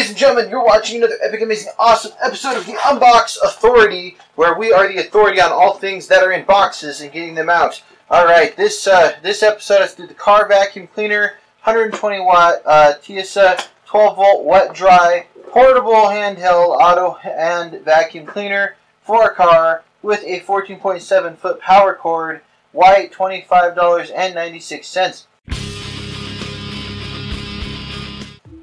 ladies and gentlemen, you're watching another epic, amazing, awesome episode of the Unbox Authority, where we are the authority on all things that are in boxes and getting them out. All right, this uh, this episode is through the car vacuum cleaner, 120 watt uh, Tcisa 12 volt wet dry portable handheld auto and vacuum cleaner for a car with a 14.7 foot power cord, white $25.96.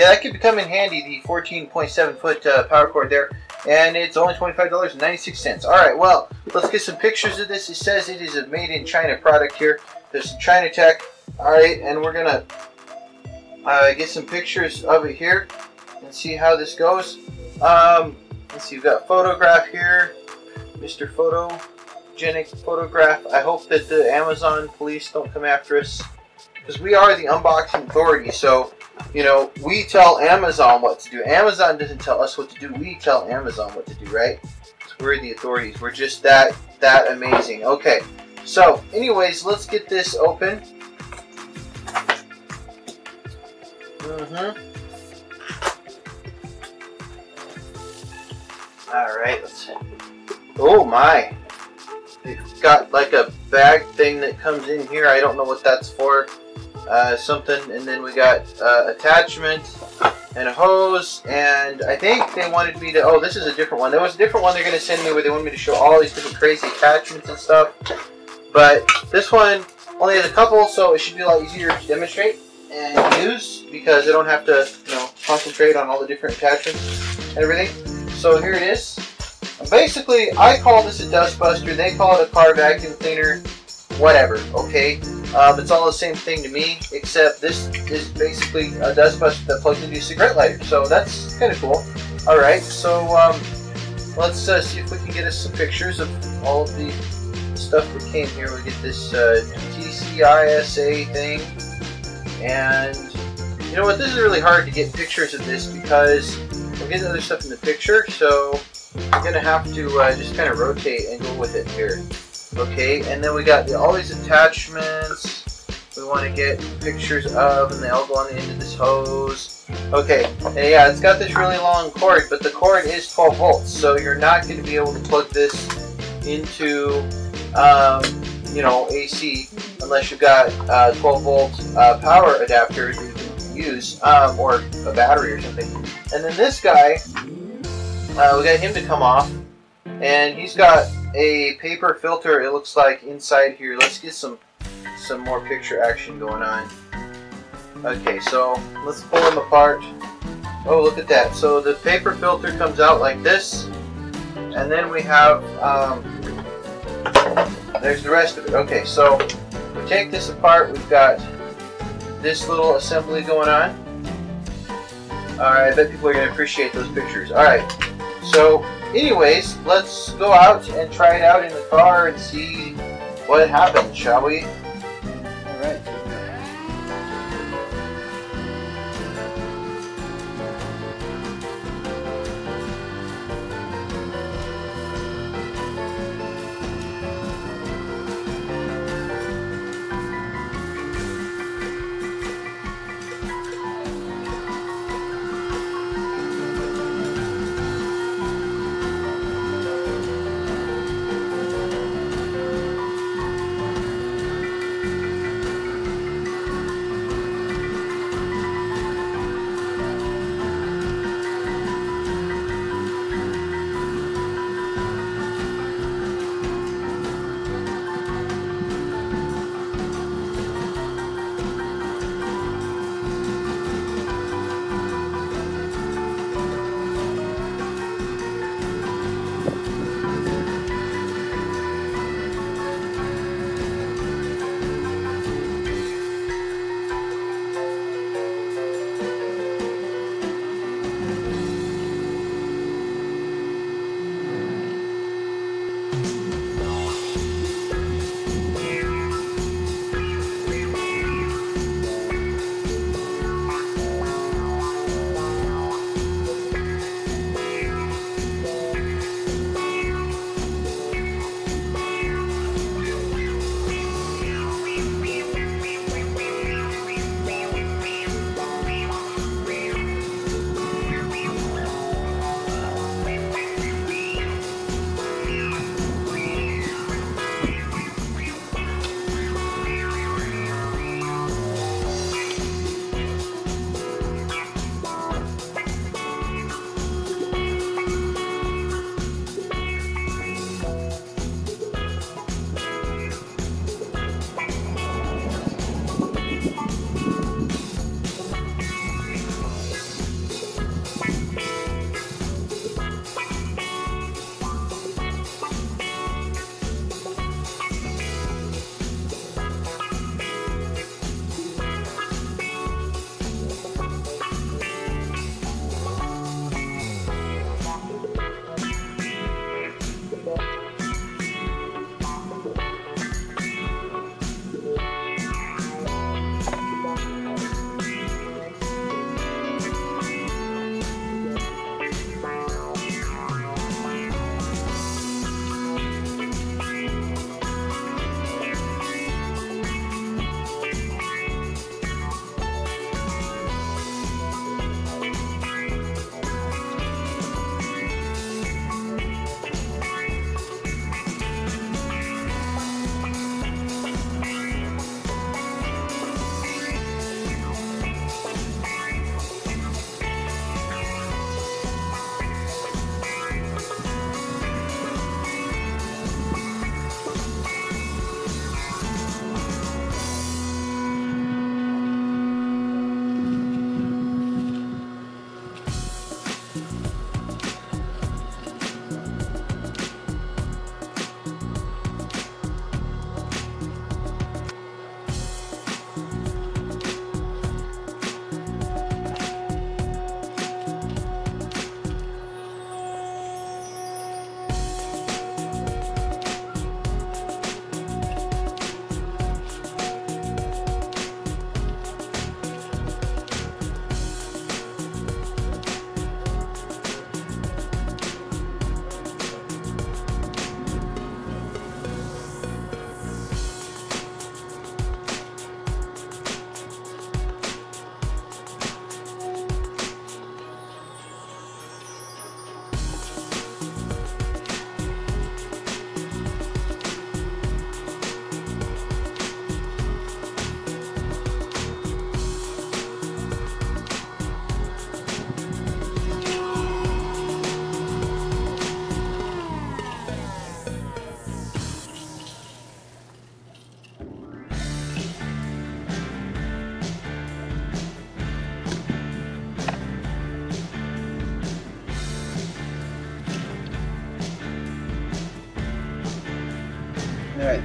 Yeah, that could come in handy, the 14.7 foot uh, power cord there. And it's only $25.96. Alright, well, let's get some pictures of this. It says it is a made in China product here. There's some China tech. Alright, and we're going to uh, get some pictures of it here and see how this goes. Um, let's see, we've got photograph here. Mr. Photogenic Photograph. I hope that the Amazon police don't come after us. Because we are the unboxing authority, so you know, we tell Amazon what to do. Amazon doesn't tell us what to do. We tell Amazon what to do, right? So we're the authorities. We're just that that amazing. Okay. So, anyways, let's get this open. Mm-hmm. Alright, let's see. Oh my. It's got like a bag thing that comes in here. I don't know what that's for uh, something, and then we got uh, attachment and a hose, and I think they wanted me to, oh, this is a different one. There was a different one they're going to send me where they wanted me to show all these different crazy attachments and stuff, but this one only has a couple, so it should be a lot easier to demonstrate and use because I don't have to, you know, concentrate on all the different attachments and everything. So here it is. Basically, I call this a dust buster, they call it a car vacuum cleaner, whatever, okay? Um, it's all the same thing to me, except this is basically a dust buster that plugs into a cigarette lighter. So that's kind of cool. All right, so um, let's uh, see if we can get us some pictures of all of the stuff that came here. We get this uh, TCISA thing, and you know what? This is really hard to get pictures of this because we're getting other stuff in the picture. So I'm gonna have to uh, just kind of rotate and go with it here. Okay, and then we got the, all these attachments we want to get pictures of, and they all go on the end of this hose. Okay, and yeah, it's got this really long cord, but the cord is 12 volts, so you're not going to be able to plug this into, um, you know, AC unless you've got a 12 volt uh, power adapter that you can use, um, or a battery or something. And then this guy, uh, we got him to come off, and he's got a paper filter it looks like inside here. Let's get some some more picture action going on. Okay so let's pull them apart. Oh look at that. So the paper filter comes out like this and then we have um, there's the rest of it. Okay so we take this apart we've got this little assembly going on. Alright I bet people are going to appreciate those pictures. Alright so anyways, let's go out and try it out in the car and see what happens, shall we?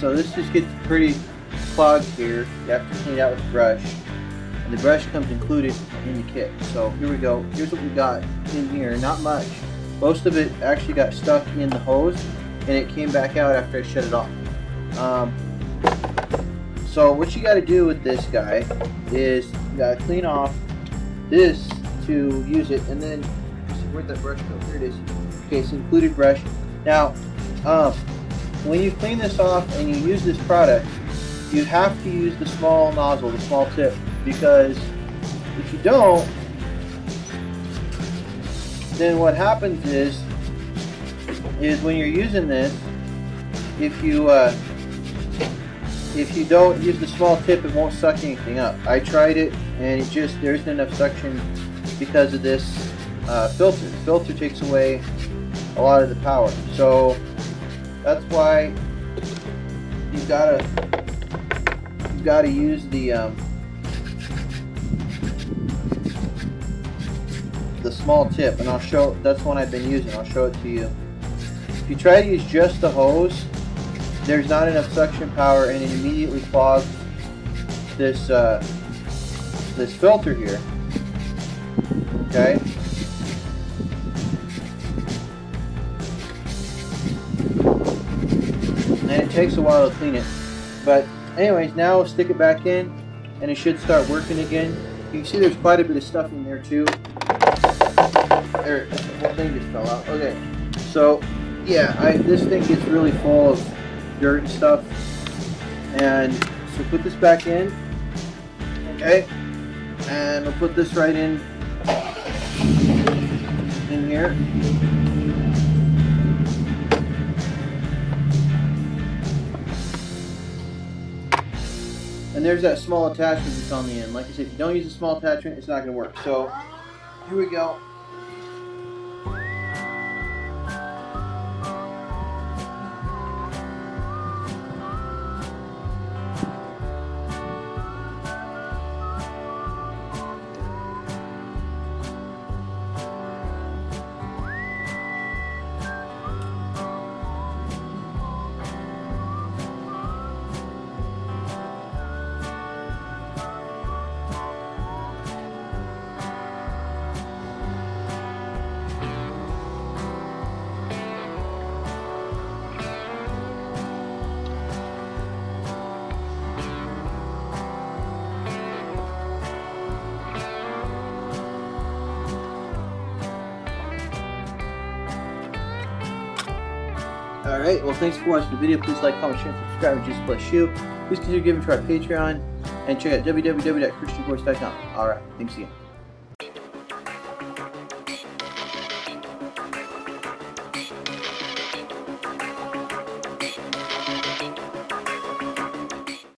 So this just gets pretty clogged here. You have to clean it out with a brush. And the brush comes included in the kit. So here we go. Here's what we got in here. Not much. Most of it actually got stuck in the hose and it came back out after I shut it off. Um, so what you got to do with this guy is you got to clean off this to use it and then where'd that brush go? Here it is. Okay, it's included brush. Now, um, when you clean this off and you use this product, you have to use the small nozzle, the small tip, because if you don't, then what happens is, is when you're using this, if you uh, if you don't use the small tip, it won't suck anything up. I tried it, and it just there isn't enough suction because of this uh, filter. The filter takes away a lot of the power. So that's why you gotta you gotta use the um, the small tip, and I'll show. That's one I've been using. I'll show it to you. If you try to use just the hose, there's not enough suction power, and it immediately clogs this uh, this filter here. Okay. Takes a while to clean it. But anyways, now stick it back in and it should start working again. You can see there's quite a bit of stuff in there too. There, the whole thing just fell out. Okay, so yeah, I, this thing gets really full of dirt and stuff. And so put this back in, okay, and we'll put this right in in here. There's that small attachment that's on the end. Like I said, if you don't use a small attachment, it's not going to work. So here we go. Alright, well thanks for watching the video. Please like, comment, share, and subscribe, and Jesus bless you. Please consider giving to our Patreon, and check out www.christianvoice.com. Alright, thanks again.